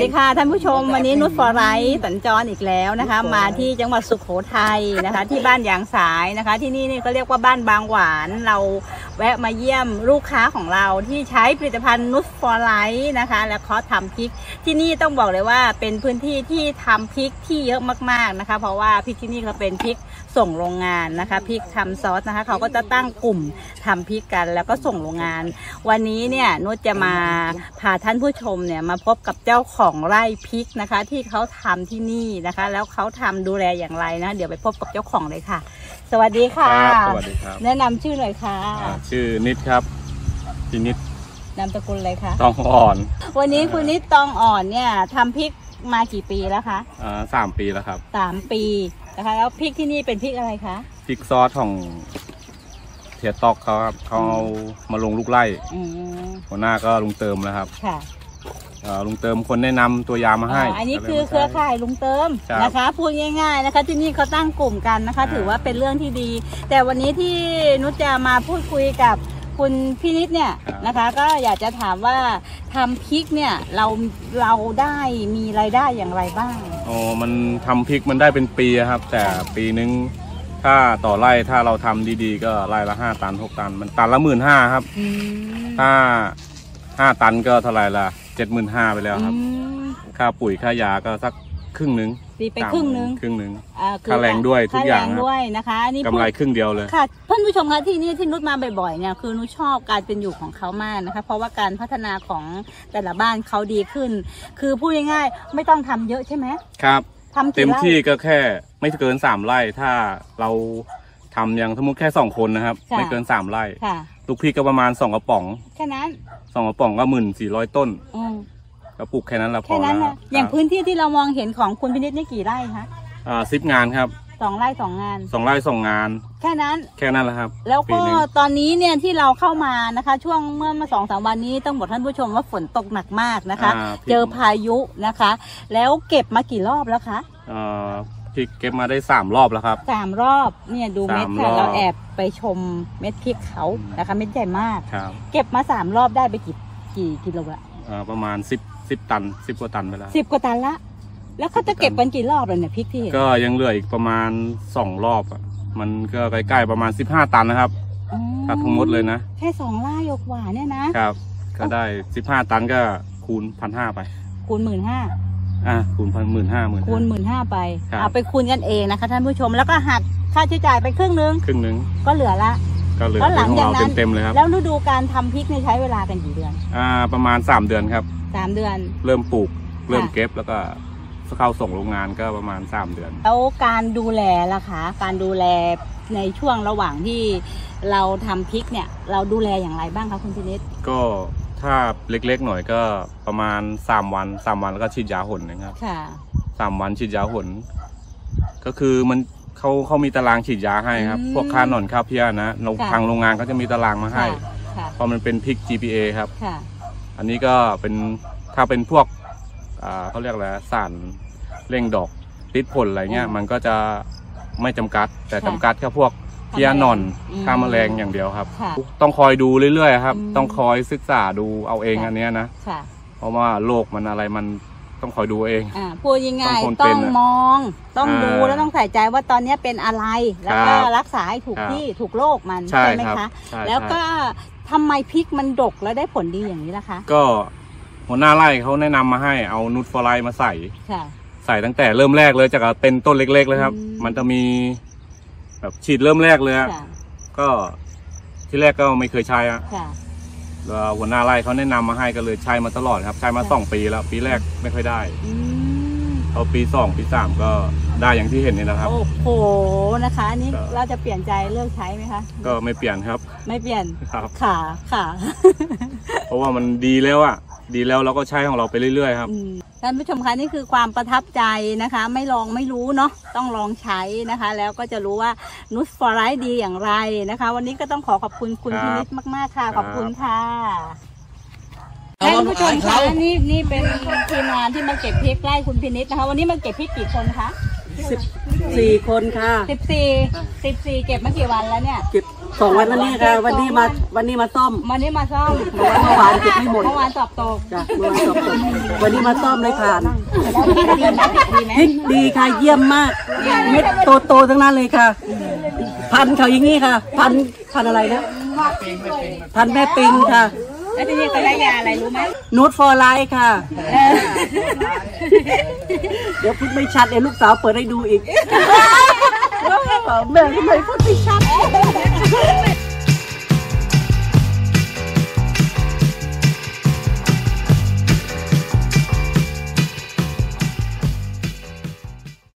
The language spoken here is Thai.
สวัสดีค่ะท่านผู้ชมวันนี้นุชฟอร์ไรท์สัญจรอีกแล้วนะคะ มาที่จังหวัดสุโขทัยนะคะ ที่บ้านยางสายนะคะ ที่นี่นี่ก็เรียกว่าบ้านบางหวานเรา แวะมาเยี่ยมลูกค้าของเราที่ใช้ผลิตภัณฑ์นุชฟอร์ไรท์นะคะ แล้วเขาทำพริก ที่นี่ต้องบอกเลยว่าเป็นพื้นที่ที่ทำพริกที่เยอะมากๆนะคะ เพราะว่าพริกที่นี่เขาเป็นพริกส่งโรงงานนะคะพริกทำซอสนะคะ เขาก็จะตั้งกลุ่มทำพริกกัน แล้วก็ส่งโรงงาน วันนี้เนี่ยนุชจะมาพาท่านผู้ชมเนี่ยมาพบกับเจ้าของไร่พริกนะคะ ที่เขาทำที่นี่นะคะ แล้วเขาทำดูแลอย่างไรนะ เดี๋ยวไปพบกับเจ้าของเลยค่ะ สวัสดีค่ะ ครับสวัสดีครับแนะนำชื่อหน่อยค่ะอ่าชื่อนิดครับพี่นิดนามสกุลเลยค่ะตองอ่อนวันนี้คุณนิดตองอ่อนเนี่ยทำพริกมากี่ปีแล้วคะอ่าสามปีแล้วครับสามปีนะคะแล้วพริกที่นี่เป็นพริกอะไรคะพริกซอสของเทียตอกเขาครับเขาเอามาลงลูกไล่อืมหัวหน้าก็ลุงเติมแล้วครับ ค่ะ อ่าลุงเติมคนแนะนำตัวยามาให้อ่าอันนี้คือเครือข่ายลุงเติมครับ นะคะพูดง่าย ๆนะคะ ที่นี่เขาตั้งกลุ่มกันนะคะอ่าถือว่าเป็นเรื่องที่ดี แต่วันนี้ที่นุชจะมาพูดคุยกับคุณพี่นิดเนี่ยนะคะ ก็อยากจะถามว่าทำพริกเนี่ยเราเราได้มีรายได้อย่างไรบ้างอ๋อมันทำพริกมันได้เป็นปีอะครับ แต่ปีนึงถ้าต่อไร่ถ้าเราทำดีๆ ก็ไร่ละห้าตันหกตัน มันตันละหมื่นห้าครับอืมถ้าห้าตันก็เท่าไหร่ละเจ็ดหมื่นห้าไปแล้วครับ อืม ค่าปุ๋ยค่ายาก็สักครึ่งหนึงตีไปครึ่งนึงครึ่งหนึงอ่คือค่าแรงด้วยทุกอย่างค่แรงครับด้วยนะคะอันนี่กำไรครึ่งเดียวเลย ค่ะท่านผู้ชมคะที่นี่ที่นุชมาบ่อยๆเนี่ยคือนุชชอบการเป็นอยู่ของเขามากนะคะ เพราะว่าการพัฒนาของแต่ละบ้านเขาดีขึ้น คือพูดง่ายๆไม่ต้องทำเยอะใช่ไหมครับ ทำเต็กี่มไร่ที่ก็แค่ไม่เกินสามไร่ถ้าเราทำอย่างสมมติแค่สองคนนะครับไม่เกินสามไร่ ค่ะ ลูกพริกก็ประมาณสองกระป๋องแค่นั้นสองกระป๋องก็หมื่นสี่ร้อยต้นอืมก็ปลูกแค่นั้นละพแค่อนั้นแล้วนะอย่างพื้นที่ที่เรามองเห็นของคุณพินิจนี่กี่ไร่คะอ่าซิปงานครับสองไร่สองงานสองไร่สองงาน แค่นั้นแค่นั้นแหละครับ แล้วปีก็หนึ่งตอนนี้เนี่ยที่เราเข้ามานะคะ ช่วงเมื่อมาสองสามวันนี้ต้องบอกท่านผู้ชมว่าฝนตกหนักมากนะคะอ่าพริกเจอพายุนะคะ แล้วเก็บมากี่รอบแล้วคะ อ่าพริกเก็บมาได้สามรอบแล้วครับ สามรอบเนี่ยดูเม็ดสามค่ะรอบ เราแอบไปชมเม็ดพริกเขานะคะเม็ดใหญ่มาก ครับเก็บมาสามรอบได้ไปกี่กี่กิโลละอ่าประมาณสิบสิบตันสิบกว่าตันไปแล้ว สิบกว่าตันละ แล้วเขาจะเก็บกันกี่รอบเลยเนี่ยพริกที่เห็นก็ยังเหลืออีกประมาณสองรอบอะมันก็ใกล้ๆประมาณสิบห้าตันนะครับอืถ้าทั้งหมดเลยนะแค่สองไร่กว่าเนี่ยนะครับ ก็ได้สิบห้าตันก็คูณพันห้าไปคูณหมื่นห้า อะคูณพันหมื่นห้าหมื่น คูณหมื่นห้าไป ครับ เอาไปคูณกันเองนะคะท่านผู้ชมแล้วก็หักค่าใช้จ่ายไปครึ่งนึงครึ่งหนึ่งก็เหลือละ ก็เหลือแล้วหลัเป็นงของจากเรานั้น เต็มๆเลยครับ แล้วฤดูการทำพริกเนี่ยใช้เวลากันกี่เดือนอ่า ประมาณสามเดือนครับ สามเดือน เริ่มปลูก เริ่มค่ะเก็บแล้วก็เข้าส่งโรงงานก็ประมาณสามเดือน แล้วการดูแลล่ะคะการดูแลในช่วงระหว่างที่เราทำพริกเนี่ย เราดูแลอย่างไรบ้างคะคุณพินิษก็ ถ้าเล็กๆหน่อยก็ประมาณสามวันสามวันแล้วก็ฉีดยาหนนะครับค่ะ สามวันฉีดยาหนก็คือมันเขาเขามีตารางฉีดยาให้ครับ อืมพวกค่าหนอนค่าเพี้ยนะโรงค่ะ ทางโรงงานเขาจะมีตารางมาให้ค่ะค่ะ เพราะมันเป็นพริก GPA ครับ ค่ะ อันนี้ก็เป็นถ้าเป็นพวกอ่าเขาเรียกอะไรสารเร่งดอกติดผลอะไรเงี้ย อืมมันก็จะไม่จำกัด แต่ค่ะ จำกัดแค่พวก เพี้ยหนอนอืม ฆ่าแมลงอย่างเดียวครับ ค่ะ ต้องคอยดูเรื่อยๆครับ อืมต้องคอยศึกษาดูเอาเองค่ะ อันเนี้ยนะ ค่ะเพราะว่าโรคมันอะไรมันต้องคอยดูเอง อ่าพูดยังไงต้องคนต้เป็อนงน่ะมอง ต้องอ่าดูแล้วต้องใส่ใจว่าตอนนี้เป็นอะไร แล้วก็ครับรักษาให้ถูกครับ ที่ถูกโรคมันใช่ไหมครับคะ ใช่แล้วก็ใช่ทำไมพริกมันดกแล้วได้ผลดีอย่างนี้ล่ะคะ ก็หัวหน้าไร่เขาแนะนำมาให้เอานูตฟอร์ไลท์มาใส่ ค่ะ ใส่ตั้งแต่เริ่มแรกเลยจากเป็นต้นเล็กๆเลยครับ อืม มันจะมี แบบฉีดเริ่มแรกเลยอะค่ะก็ที่แรกก็ไม่เคยใช้อะค่ะ แล้วหัวหน้าไร่เขาแนะนำมาให้ก็เลยใช้มาตลอดครับ ใช้มาค่ะ สองปีแล้ว ปีแรกไม่ค่อยได้อืมพอปีสองปีสามก็ได้อย่างที่เห็นนี่นะครับ โอ้โหนะคะอันนี้ก็เราจะเปลี่ยนใจเลิกใช้ไหมคะก็ไม่เปลี่ยนครับไม่เปลี่ยนครับ ค่ะค่ะ เพราะว่ามันดีแล้วอะ ดีแล้วเราก็ใช้ของเราไปเรื่อยๆครับ อืมท่านผู้ชมคะนี่คือความประทับใจนะคะ ไม่ลองไม่รู้เนาะต้องลองใช้นะคะ แล้วก็จะรู้ว่านุชฟอร์ไรดีอย่างไรนะคะ วันนี้ก็ต้องขอขอบคุณคุณครับพินิจมาก ๆ ค่ะครับขอบคุณค่ะเอาท่านผู้ชมเอาคะเอานี่นี่เป็นทีมงานที่มาเก็บพริกไล่คุณพินิจนะคะ วันนี้มาเก็บพริกกี่คนคะ สี่คนค่ะสิบสี่สิบสี่เก็บมากี่วันแล้วเนี่ย เก็บสองวันแล้วเนี่ยค่ะ วันนี้มาวันนี้มาซ่อมวันนี้มาซ่อมเมื่อวานเก็บไม่หมดเมื่อวานสอบตกจ้ะเมื่อวานสอบตกวันนี้มาซ่อมเลยผ่านแล้วพริกดีไหมพริกดีไหมพริกดีค่ะเยี่ยมมากเม็ดโตๆทั้งนั้นเลยค่ะ พันธุ์เขาอย่างนี้ค่ะ พันธุ์พันธุ์อะไรนะพันธุ์แม่ปิงค่ะ แล้วที่นี่เขาได้ยาอะไรรู้ไหมนูตฟอร์ไลท์ค่ะ เดี๋ยวพูดไม่ชัดเดี๋ยวลูกสาวเปิดให้ดูอีกแม่ทำไมพูด